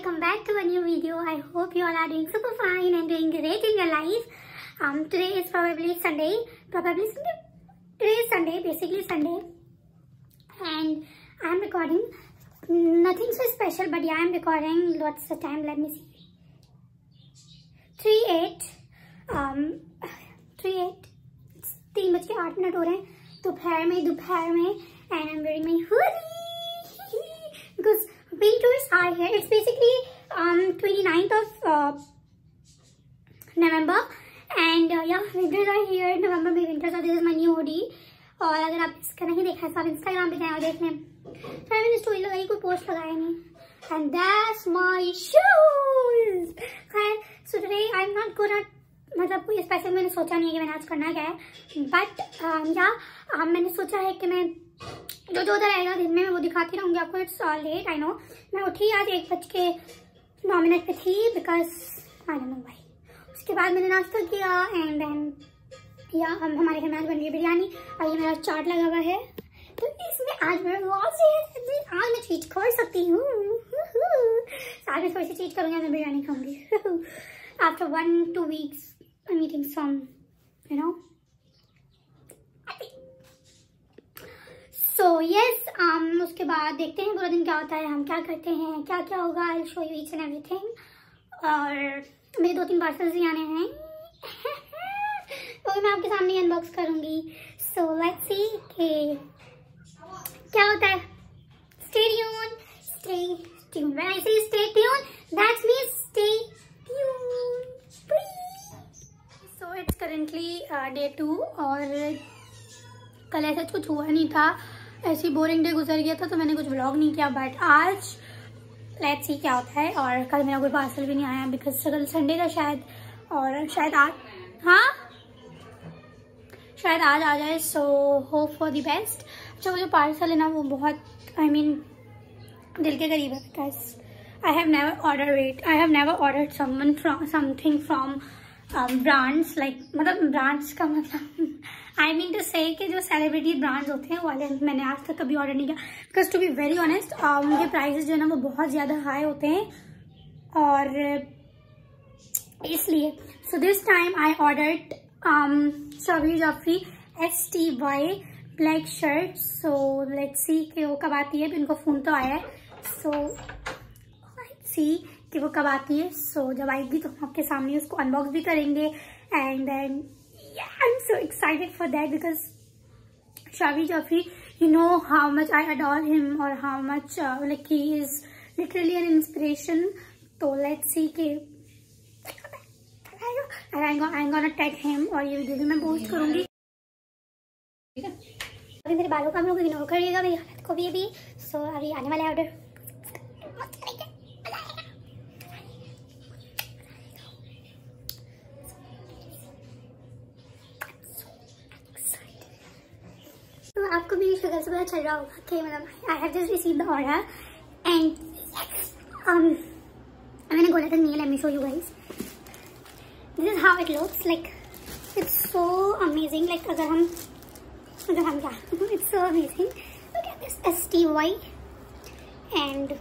welcome back to a new video. I hope you all are doing super fine and doing great in your life. Um, today is probably Sunday. Probably Sunday. Today is Sunday, basically Sunday. And I am recording. Nothing so special, but yeah, I am recording. What's the time? Let me see. 3 8. Um, 3 8. तीन बज के आठ minute हो रहे हैं दोपहर में दोपहर में and I am wearing my hoodie because winters are here. It's basically um 29th of uh, November and uh, yeah winters are here. November में winters are. This is my new hoodie. और अगर आप इसका नहीं देखा है तो आप इंस्टाग्राम पे जाए और देख लें तो मैंने स्टोरी लगाई कोई पोस्ट लगाया नहीं एंड दैट्स माय शूज़ खैर so today I am not gonna मतलब कोई स्पेशल मैंने सोचा नहीं है कि मैंने आज करना क्या है बट या मैंने सोचा है कि मैं जो जो उधर आएगा दिन में, मैं वो दिखाती रहूँगी आपको। It's all late I know मैं उठी आज एक बज के नौ मिनट पे थी बिकॉज़ आई नो भाई उसके बाद मैंने नाश्ता किया एंड देन या हम, हमारे घर में बन रही बिरयानी। और ये मेरा चाट लगा हुआ है। तो इसमें आज मेरा लॉस है आज मैं चीज़ कर सकती हूँ। आज मैं थोड़ी सी चीज़ करूँगी मैं biryani खाऊँगी। After one two weeks meeting some you know so yes um, उसके बाद देखते हैं पूरा दिन क्या होता है हम क्या करते हैं क्या क्या होगा I show you each and everything और मेरे दो तीन पार्सल्स भी आने हैं। तो मैं आपके सामने अनबॉक्स करूँगी। सो लेट्स सी कि क्या होता है। Stay tune stay tune when I say stay tune that's means stay tune so it's currently day two और कल ऐसा कुछ हुआ नहीं था। ऐसी बोरिंग डे गुजर गया था तो मैंने कुछ ब्लॉग नहीं किया बट आज लेट्स सी क्या होता है। और कल मेरा कोई पार्सल भी नहीं आया बिकॉज़ कल संडे था शायद और शायद आज हाँ? शायद आज आ जाए so hope for the best अच्छा वो जो पार्सल है ना वो बहुत आई I मीन mean, दिल के करीब है because I have never order wait I have never order something from brands like मतलब ब्रांड्स का मतलब आई मीन टू से कि जो सेलिब्रिटी ब्रांड्स होते हैं, वाले मैंने आज तक कभी ऑर्डर नहीं किया। Because to be very honest उनके प्राइसेस जो है ना, वो बहुत ज़्यादा हाई होते हैं। और इसलिए so this time I order Shabir Jafri S T Y black shirt so let's see कि वो कब आती है उनको फ़ोन तो आया है। सो सी कि वो कब आती है? सो so, जब आएगी तो हम आपके सामने उसको अनबॉक्स भी करेंगे। And then I am so excited for that because Shavi Jafri you know how much I adore him और how much like he is literally an inspiration तो लेट सी के मेरे बालों का हम लोग इग्नोर करिएगा भाई को भी अभी। सो अभी आने वाला है ऑर्डर आपको मेरी शक्ल से पता चल रहा होगा कि मतलब I have just receive the order and मैंने बोला था नहीं let show you guys this is how it looks like it's so amazing like अगर हम अगर हम क्या it's so amazing this S T Y and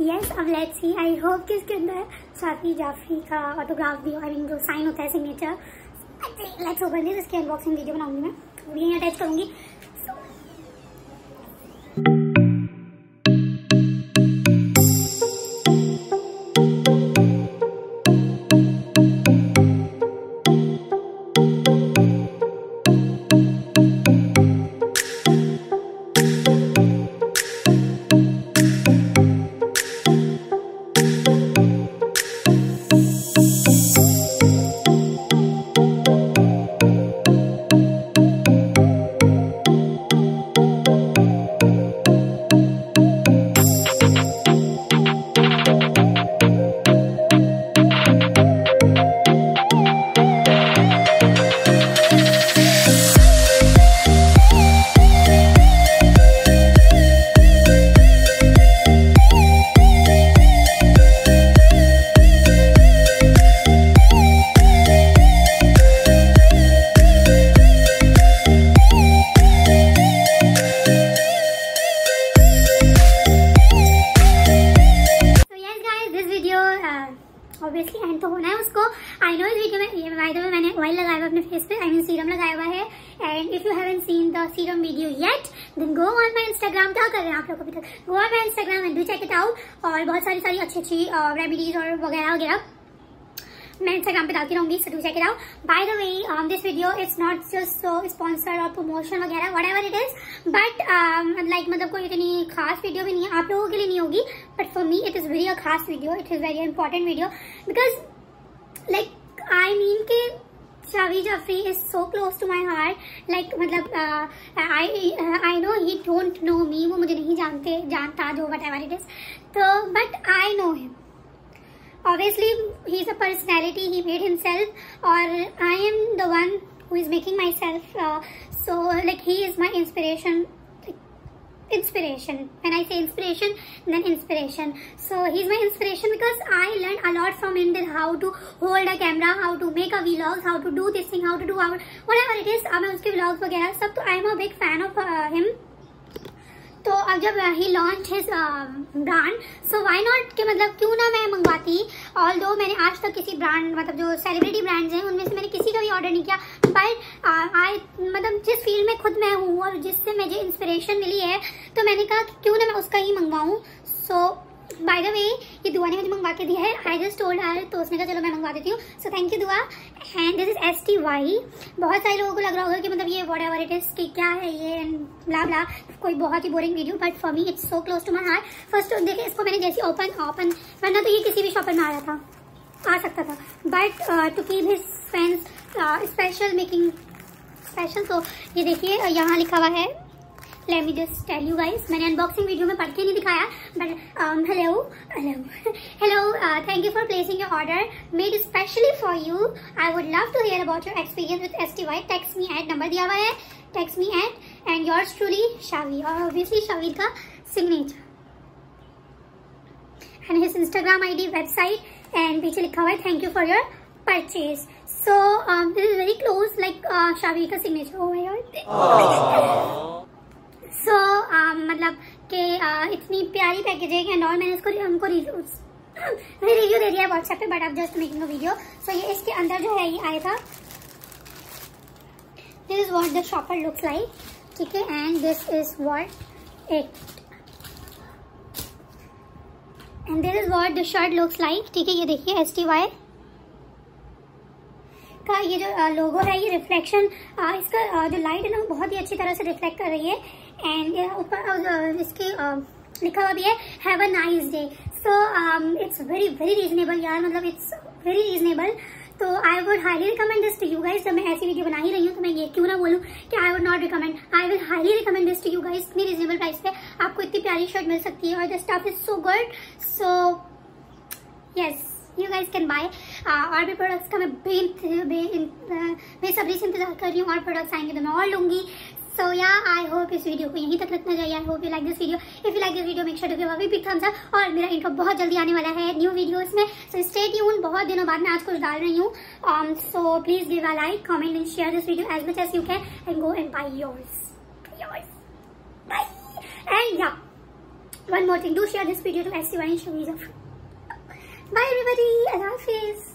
yes अब लेट्स सी आई होप कि इसके अंदर साथी जाफरी का ऑटोग्राफ भी आई मीन जो साइन होता है सिग्नेचर लेट्स ओपन दिस इसकी अनबॉक्सिंग वीडियो बनाऊँगी मैं. यहीं अटैच करूँगी। ऑब्वियसली एंड तो होना है उसको. आई नो इस वीडियो में बाय द वे मैंने ऑयल लगाया हुआ अपने फेस पे आई मीन सीरम लगाया हुआ है. And if you haven't seen the serum video yet then go on my Instagram क्या कर रहे हैं आप लोग अभी तक? Go on my Instagram and do check it out और बहुत सारी सारी अच्छी अच्छी रेमेडीज और वगैरह वगैरह मैं इंस्टाग्राम पे डालती रहूँगी so do check it by the way this video it's not just sponsor और प्रमोशन वगैरह whatever it is but like मतलब कोई इतनी खास वीडियो भी नहीं है आप लोगों के लिए नहीं होगी but for me it is very a खास video it is very important video because like I mean के Shavi Jafri is so close to my heart. Like मतलब I know he don't know me. वो मुझे नहीं जानते, जानता जो whatever it is. तो but I know him. obviously he's a personality. He made himself. Or i am the one who is making myself uh, so like he is my inspiration. Inspiration. When i say inspiration then inspiration. So he's my inspiration because i learned a lot from him that how to hold a camera how to make a vlogs how to do this thing how to do our whatever it is vlogs i am a big fan of uh, him. तो अब जब ही launch है brand so why not के मतलब क्यों ना मैं मंगवाती? ऑल दो मैंने आज तक किसी ब्रांड मतलब जो सेलिब्रिटी ब्रांड्स हैं उनमें से मैंने किसी का भी ऑर्डर नहीं किया बट आई uh, मतलब जिस फ़ील्ड में खुद मैं हूँ और जिससे मुझे इंस्पिरेशन मिली है तो मैंने कहा क्यों ना मैं उसका ही मंगवाऊँ। So so, by the way ये दुआ ने मुझे मंगवा के दिया है। आई जस्ट टोल्ड हर तो उसने कहा, चलो, मैं मंगवा देती हूँ। सो थैंक यू दुआ। And this is S T Y बहुत सारे लोगों को लग रहा होगा कि मतलब ये वॉट एवर इट इज़ कि क्या है ये ब्ला ब्ला कोई बहुत ही boring video but for me it's so close to my heart first देखिए, इसको मैंने जैसे ओपन ओपन वरना तो ये किसी भी शॉपर में आ रहा था। आ सकता था। But to keep his friends special making special तो ये देखिए, यहाँ लिखा हुआ है। Let me just tell you guys, मैंने अनबॉक्सिंग वीडियो में पढ़ के नहीं दिखाया but hello hello hello thank you for placing your order made specially for you I would love to hear about your experience with S T Y texts me at number दिया हुआ है texts me at and yours truly Shavi और obviously Shavir का signature and his Instagram I D website and पीछे लिखा हुआ है thank you for your purchase so this is very close like Shavir का सिग्नेचर हो गया सो so, uh, मतलब कि uh, इतनी प्यारी पैकेजिंग एंड और मैंने इसको हमको रिव्यू मैंने रिव्यू दे दिया है व्हाट्सएप पे बट अब जस्ट मेकिंग वीडियो सो ये इसके अंदर जो है ये आया था। This is what the shopper looks like ठीक है? And this is what it and this is what the shirt looks like ठीक है? ये देखिए एस टी वाई का ये जो लोगो है ये रिफ्लेक्शन इसका जो लाइट है ना वो बहुत ही अच्छी तरह से रिफ्लेक्ट कर रही है। एंड ऊपर इसके लिखा हुआ भी है have a nice day so it's very very reasonable यार मतलब इट्स वेरी रीजनेबल तो I would highly recommend this to you guys जब मैं ऐसी वीडियो बना ही रही हूँ तो मैं ये क्यों ना बोलूँ कि I would not recommend I will highly recommend this to you guys इतनी रीजनेबल प्राइस पे आपको इतनी प्यारी शर्ट मिल सकती है और the stuff is so good so yes you guys can buy और भी प्रोडक्ट्स का मैं बेसब्री से इंतज़ार कर रही हूँ और प्रोडक्ट्स आएँगे तो मैं और लूँगी. सो या आई होप इस वीडियो को यहीं तक रखना चाहिए I hope you like this video if you like this video make sure to give a big thumbs up और मेरा इंट्रो बहुत जल्दी आने वाला है न्यू वीडियोस में। सो स्टे ट्यून बहुत दिनों बाद मैं आज कुछ डाल रही हूँ। So please give a like comment and share this video as much as you can and go and bye yours bye and या one more thing. Do share this video to everyone show me bye, everybody. Allah hafiz